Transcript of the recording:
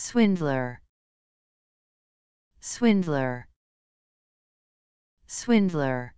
swindler. Swindler. Swindler.